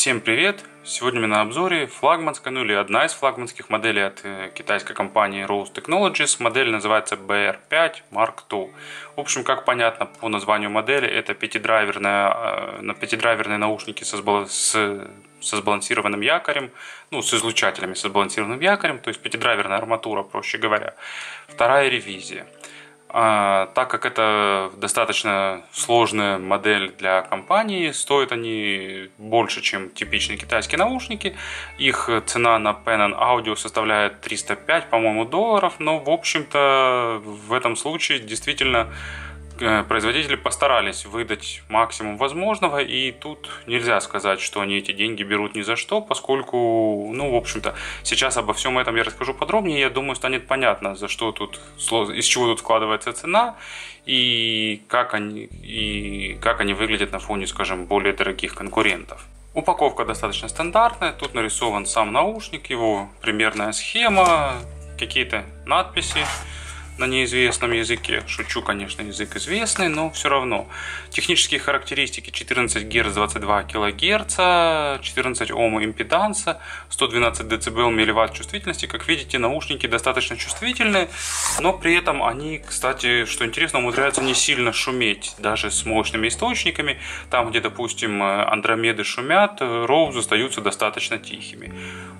Всем привет! Сегодня меня на обзоре флагманская, ну или одна из флагманских моделей от э, китайской компании Rose Technologies. Модель называется BR5 Mark II. В общем, как понятно по названию модели, это пятидрайверная, э, пятидрайверные наушники со, с, со сбалансированным якорем, ну, с излучателями со сбалансированным якорем, то есть пятидрайверная арматура, проще говоря. Вторая ревизия – а, так как это достаточно сложная модель для компании, стоят они больше, чем типичные китайские наушники. Их цена на Pen Audio составляет 305, по-моему, долларов, но, в общем-то, в этом случае действительно производители постарались выдать максимум возможного, и тут нельзя сказать, что они эти деньги берут ни за что, поскольку, ну, в общем-то, сейчас обо всем этом я расскажу подробнее, я думаю, станет понятно, за что тут, из чего тут складывается цена, и как они, и как они выглядят на фоне, скажем, более дорогих конкурентов. Упаковка достаточно стандартная, тут нарисован сам наушник, его примерная схема, какие-то надписи, на неизвестном языке. Шучу, конечно, язык известный, но все равно. Технические характеристики 14 Гц 22 кГц, 14 Ом импеданса, 112 дБ милливатт чувствительности. Как видите, наушники достаточно чувствительные, но при этом они, кстати, что интересно, умудряются не сильно шуметь, даже с мощными источниками. Там, где, допустим, андромеды шумят, роуз остаются достаточно тихими.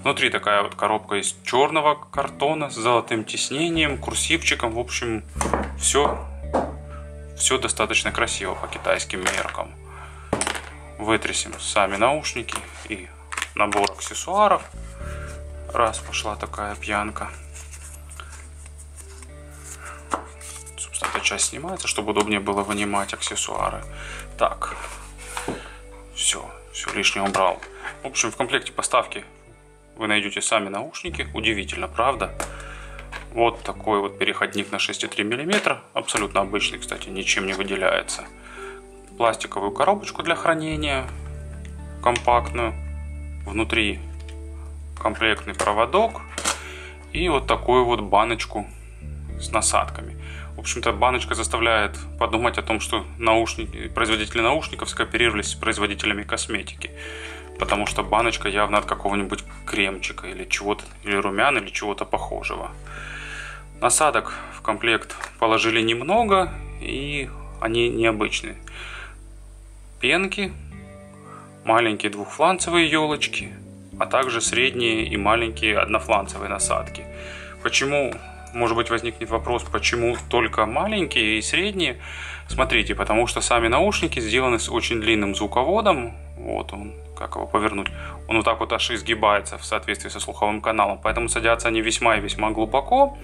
Внутри такая вот коробка из черного картона с золотым тиснением, курсивчиком. В общем, все, все достаточно красиво по китайским меркам. Вытрясем сами наушники и набор аксессуаров. Раз пошла такая пьянка. Собственно, эта часть снимается, чтобы удобнее было вынимать аксессуары. Так, все, все лишнее убрал. В общем, в комплекте поставки вы найдете сами наушники. Удивительно, правда? Вот такой вот переходник на 6,3 мм. Абсолютно обычный, кстати, ничем не выделяется. Пластиковую коробочку для хранения. Компактную. Внутри комплектный проводок. И вот такую вот баночку с насадками. В общем-то, баночка заставляет подумать о том, что наушники, производители наушников скооперировались с производителями косметики потому что баночка явно от какого-нибудь кремчика или чего-то, или румян, или чего-то похожего. Насадок в комплект положили немного, и они необычные. Пенки, маленькие двухфланцевые елочки, а также средние и маленькие однофланцевые насадки. Почему, может быть, возникнет вопрос, почему только маленькие и средние? Смотрите, потому что сами наушники сделаны с очень длинным звуководом, вот он, как его повернуть. Он вот так вот аж изгибается в соответствии со слуховым каналом. Поэтому садятся они весьма и весьма глубоко.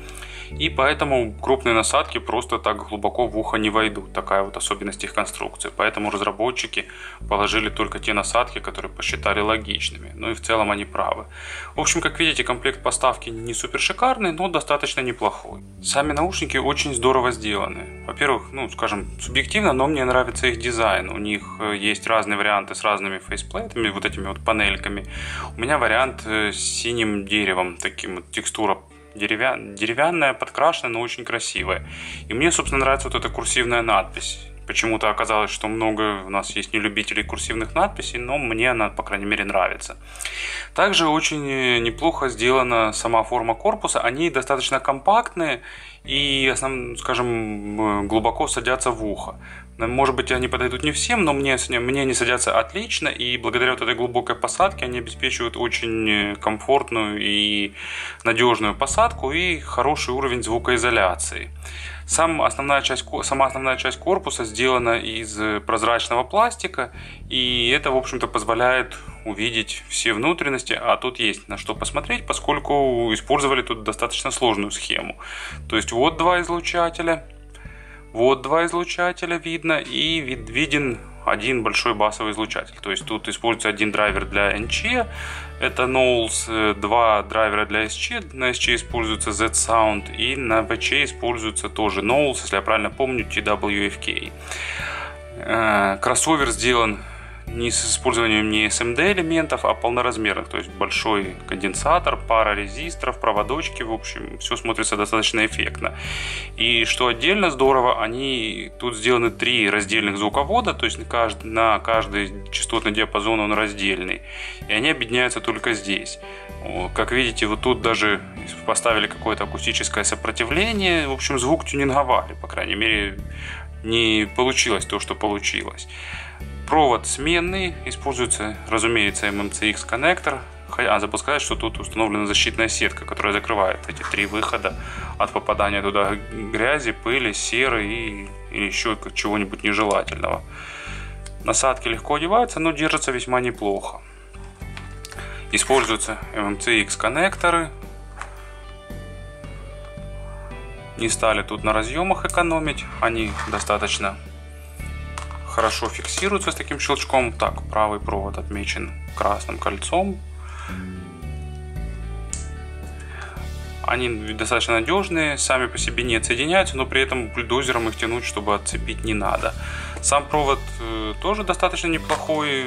И поэтому крупные насадки просто так глубоко в ухо не войдут. Такая вот особенность их конструкции. Поэтому разработчики положили только те насадки, которые посчитали логичными. Ну и в целом они правы. В общем, как видите, комплект поставки не супер шикарный, но достаточно неплохой. Сами наушники очень здорово сделаны. Во-первых, ну, скажем, субъективно, но мне нравится их дизайн. У них э, есть разные варианты с разными фейсплейтами, вот этими вот панельками. У меня вариант э, с синим деревом, таким вот текстура деревя... деревянная, подкрашенная, но очень красивая. И мне, собственно, нравится вот эта курсивная надпись. Почему-то оказалось, что много у нас есть нелюбителей курсивных надписей, но мне она, по крайней мере, нравится. Также очень э, неплохо сделана сама форма корпуса. Они достаточно компактные и, основ, скажем, глубоко садятся в ухо. Может быть, они подойдут не всем, но мне, мне они садятся отлично, и благодаря вот этой глубокой посадке они обеспечивают очень э, комфортную и надежную посадку и хороший уровень звукоизоляции. Сам основная часть, сама основная часть корпуса сделана из прозрачного пластика, и это, в общем-то, позволяет увидеть все внутренности, а тут есть на что посмотреть, поскольку использовали тут достаточно сложную схему. То есть вот два излучателя – вот два излучателя видно и вид, виден один большой басовый излучатель. То есть тут используется один драйвер для NC, это Knowles, э, два драйвера для SC, на SC используется Z-Sound и на VC используется тоже Knowles, если я правильно помню, TWFK. Э, кроссовер сделан не с использованием не SMD элементов, а полноразмерных, то есть большой конденсатор, пара резисторов, проводочки, в общем, все смотрится достаточно эффектно. И что отдельно здорово, они тут сделаны три раздельных звуковода, то есть на каждый, на каждый частотный диапазон он раздельный, и они объединяются только здесь. Как видите, вот тут даже поставили какое-то акустическое сопротивление. В общем, звук тюнинговали, по крайней мере, не получилось то, что получилось. Провод сменный, используется, разумеется, MMCX коннектор. А запускает, что тут установлена защитная сетка, которая закрывает эти три выхода от попадания туда грязи, пыли, серы и, или еще чего-нибудь нежелательного. Насадки легко одеваются, но держатся весьма неплохо. Используются MMCX коннекторы. Не стали тут на разъемах экономить, они достаточно хорошо фиксируются с таким щелчком. Так, правый провод отмечен красным кольцом. Они достаточно надежные, сами по себе не отсоединяются, но при этом бульдозером их тянуть, чтобы отцепить не надо. Сам провод э, тоже достаточно неплохой,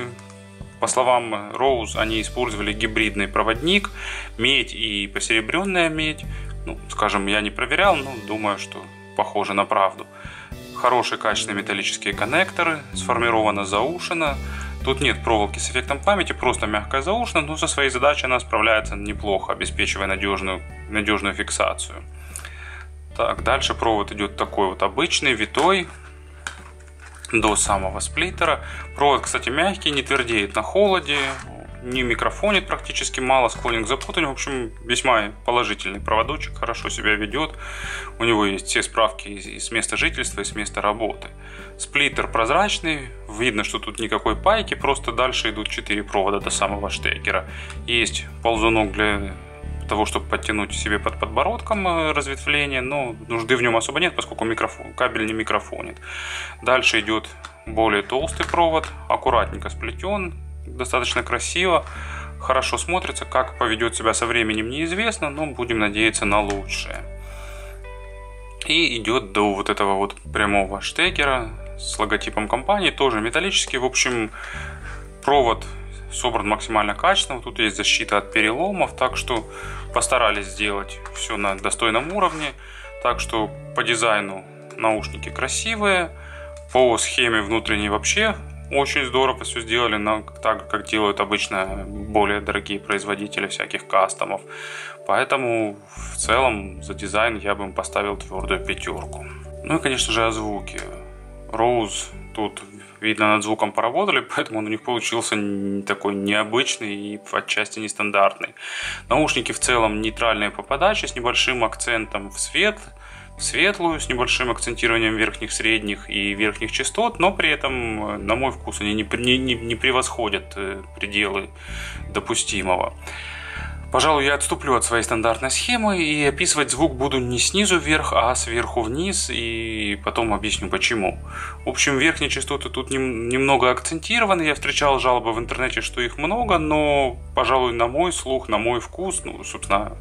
по словам Роуз, они использовали гибридный проводник, медь и посеребренная медь. Ну, скажем, я не проверял, но думаю, что похоже на правду. Хорошие качественные металлические коннекторы, сформирована заушина. Тут нет проволоки с эффектом памяти, просто мягкая заушина, но со своей задачей она справляется неплохо, обеспечивая надежную, надежную фиксацию. Так, дальше провод идет такой вот обычный, витой, до самого сплиттера. Провод, кстати, мягкий, не твердеет на холоде, не микрофонит практически, мало склонен к запутанию. В общем, весьма положительный проводочек, хорошо себя ведет. У него есть все справки и с места жительства, и с места работы. Сплиттер прозрачный, видно, что тут никакой пайки, просто дальше идут 4 провода до самого штекера. Есть ползунок для того, чтобы подтянуть себе под подбородком э, разветвление, но нужды в нем особо нет, поскольку микрофон, кабель не микрофонит. Дальше идет более толстый провод, аккуратненько сплетен, достаточно красиво, хорошо смотрится. Как поведет себя со временем неизвестно, но будем надеяться на лучшее. И идет до вот этого вот прямого штекера с логотипом компании, тоже металлический. В общем, провод собран максимально качественно. Тут есть защита от переломов, так что постарались сделать все на достойном уровне. Так что по дизайну наушники красивые, по схеме внутренней вообще очень здорово все сделали, но так как делают обычно более дорогие производители всяких кастомов. Поэтому в целом за дизайн я бы им поставил твердую пятерку. Ну и конечно же о звуке. Роуз тут видно, над звуком поработали, поэтому он у них получился такой необычный и отчасти нестандартный. Наушники в целом нейтральные по подаче с небольшим акцентом в свет, светлую, с небольшим акцентированием верхних, средних и верхних частот, но при этом, на мой вкус, они не, не, не превосходят э, пределы допустимого. Пожалуй, я отступлю от своей стандартной схемы и описывать звук буду не снизу вверх, а сверху вниз, и потом объясню почему. В общем, верхние частоты тут немного акцентированы, я встречал жалобы в интернете, что их много, но, пожалуй, на мой слух, на мой вкус, ну, собственно,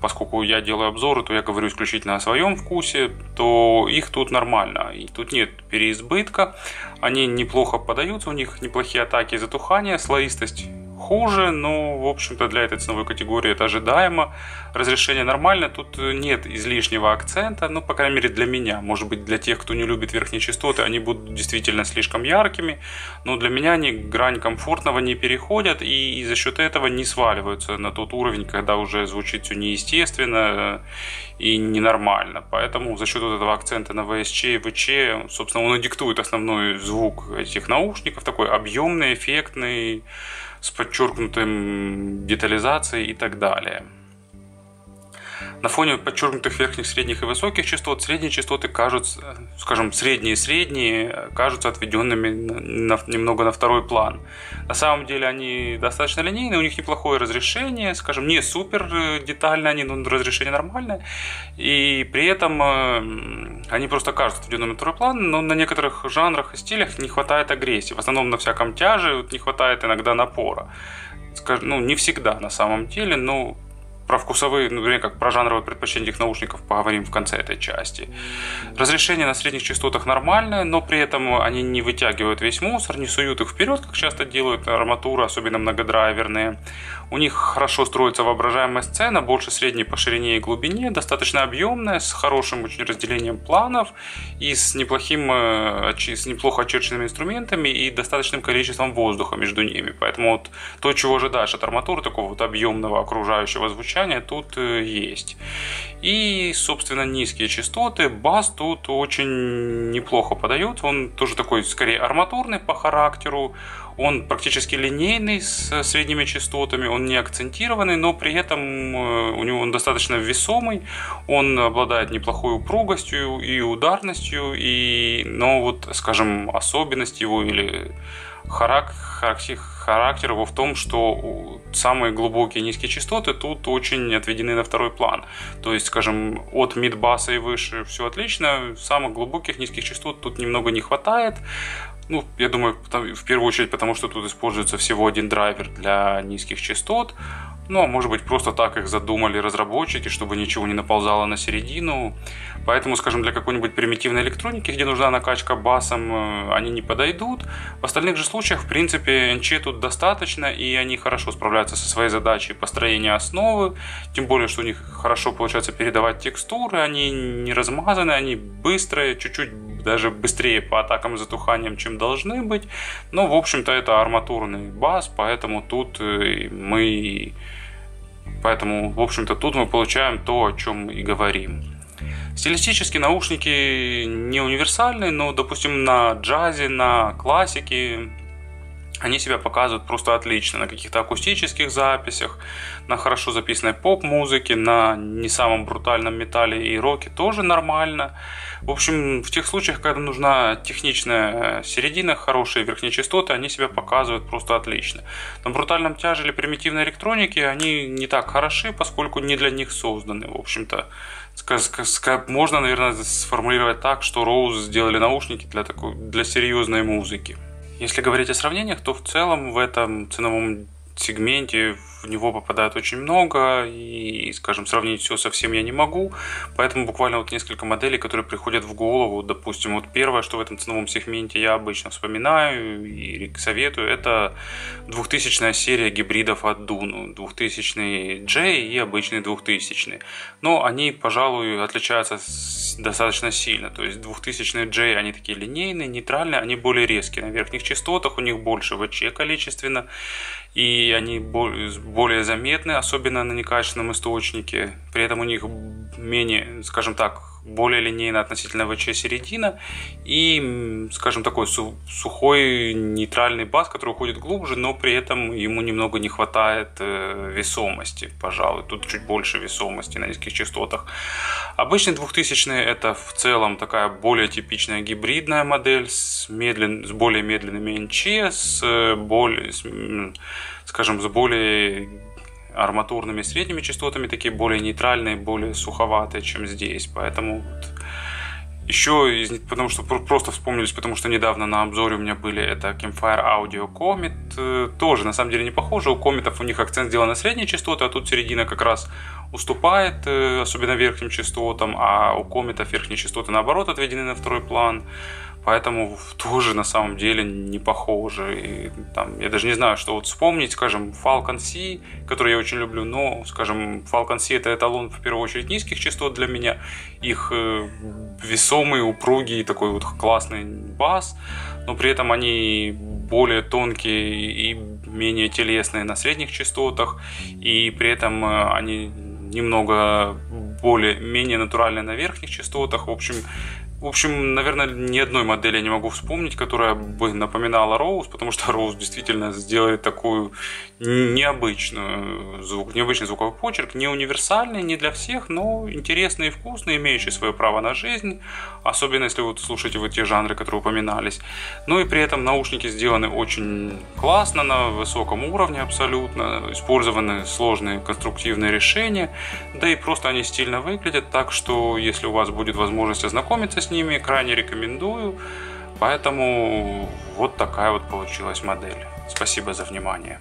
поскольку я делаю обзоры, то я говорю исключительно о своем вкусе, то их тут нормально. И тут нет переизбытка. Они неплохо подаются, у них неплохие атаки затухания, слоистость хуже, но, в общем-то, для этой ценовой категории это ожидаемо. Разрешение нормально, тут нет излишнего акцента, ну, по крайней мере, для меня. Может быть, для тех, кто не любит верхние частоты, они будут действительно слишком яркими, но для меня они грань комфортного не переходят и за счет этого не сваливаются на тот уровень, когда уже звучит все неестественно и ненормально. Поэтому за счет вот этого акцента на VSC и VC, собственно, он и диктует основной звук этих наушников, такой объемный, эффектный, с подчеркнутым детализацией и так далее. На фоне подчеркнутых верхних, средних и высоких частот средние частоты кажутся, скажем, средние и средние кажутся отведенными на, немного на второй план. На самом деле они достаточно линейные, у них неплохое разрешение, скажем, не супер э, детально они, но разрешение нормальное. И при этом э, они просто кажутся отведенными на второй план, но на некоторых жанрах и стилях не хватает агрессии. В основном на всяком тяже не хватает иногда напора. Скажем, ну, не всегда на самом деле, но про вкусовые, ну, вернее, как про жанровые предпочтения этих наушников поговорим в конце этой части. Разрешение на средних частотах нормальное, но при этом они не вытягивают весь мусор, не суют их вперед, как часто делают арматуры, особенно многодрайверные. У них хорошо строится воображаемая сцена, больше средней по ширине и глубине, достаточно объемная, с хорошим очень разделением планов и с неплохим, э, с неплохо очерченными инструментами и достаточным количеством воздуха между ними. Поэтому вот то, чего ожидаешь от арматуры, такого вот объемного окружающего звучания, тут э, есть. И, собственно, низкие частоты. Бас тут очень неплохо подает. Он тоже такой, скорее, арматурный по характеру. Он практически линейный с средними частотами, он не акцентированный, но при этом э, у него он достаточно весомый, он обладает неплохой упругостью и ударностью, и, но вот, скажем, особенность его или характер, характер его в том, что самые глубокие низкие частоты тут очень отведены на второй план. То есть, скажем, от мидбаса и выше все отлично, самых глубоких низких частот тут немного не хватает. Ну, я думаю, в первую очередь потому, что тут используется всего один драйвер для низких частот. Ну, а может быть, просто так их задумали разработчики, чтобы ничего не наползало на середину. Поэтому, скажем, для какой-нибудь примитивной электроники, где нужна накачка басом, э, они не подойдут. В остальных же случаях, в принципе, NC тут достаточно, и они хорошо справляются со своей задачей построения основы. Тем более, что у них хорошо получается передавать текстуры, они не размазаны, они быстрые, чуть-чуть даже быстрее по атакам и затуханиям, чем должны быть. Но, в общем-то, это арматурный бас, поэтому тут э, мы... Поэтому, в общем-то, тут мы получаем то, о чем и говорим. Стилистически наушники не универсальные, но, допустим, на джазе, на классике они себя показывают просто отлично на каких-то акустических записях, на хорошо записанной поп-музыке, на не самом брутальном металле и роке тоже нормально. В общем, в тех случаях, когда нужна техничная середина, хорошие верхние частоты, они себя показывают просто отлично. На брутальном тяже или примитивной электронике они не так хороши, поскольку не для них созданы. В общем-то, можно, наверное, сформулировать так, что Rose сделали наушники для, такой, для серьезной музыки. Если говорить о сравнениях, то в целом в этом ценовом сегменте в него попадает очень много, и, скажем, сравнить все совсем я не могу, поэтому буквально вот несколько моделей, которые приходят в голову, допустим, вот первое, что в этом ценовом сегменте я обычно вспоминаю и советую, это 2000 серия гибридов от Дуну, 2000 J и обычный 2000. Но они, пожалуй, отличаются достаточно сильно, то есть 2000 J, они такие линейные, нейтральные, они более резкие. На верхних частотах, у них больше ВЧ количественно, и они более заметны, особенно на некачественном источнике. При этом у них менее, скажем так, более линейно относительно ВЧ середина и, скажем, такой сухой нейтральный бас, который уходит глубже, но при этом ему немного не хватает э, весомости, пожалуй. Тут чуть больше весомости на низких частотах. Обычный 2000 это в целом такая более типичная гибридная модель с, медлен... с более медленными НЧ, с э, более, с, скажем, с более арматурными средними частотами, такие более нейтральные, более суховатые, чем здесь. Поэтому вот. еще, потому что просто вспомнились, потому что недавно на обзоре у меня были это Campfire Audio Comet, э, тоже на самом деле не похоже, у кометов у них акцент сделан на средние частоты, а тут середина как раз уступает, э, особенно верхним частотам, а у кометов верхние частоты наоборот отведены на второй план. Поэтому тоже на самом деле не похожи. И, там, я даже не знаю, что вот вспомнить, скажем, Falcon C, который я очень люблю, но, скажем, Falcon C это эталон в первую очередь низких частот для меня. Их э, весомый, упругий, такой вот классный бас, но при этом они более тонкие и менее телесные на средних частотах, и при этом э, они немного более менее натуральные на верхних частотах. В общем, в общем, наверное, ни одной модели я не могу вспомнить, которая бы напоминала Rose, потому что Rose действительно сделает такую необычную звук, необычный звуковой почерк, не универсальный, не для всех, но интересный и вкусный, имеющий свое право на жизнь, особенно если вы слушаете вот те жанры, которые упоминались. Ну и при этом наушники сделаны очень классно, на высоком уровне абсолютно, использованы сложные конструктивные решения, да и просто они стильно выглядят, так что если у вас будет возможность ознакомиться с ними, крайне рекомендую. Поэтому вот такая вот получилась модель. Спасибо за внимание.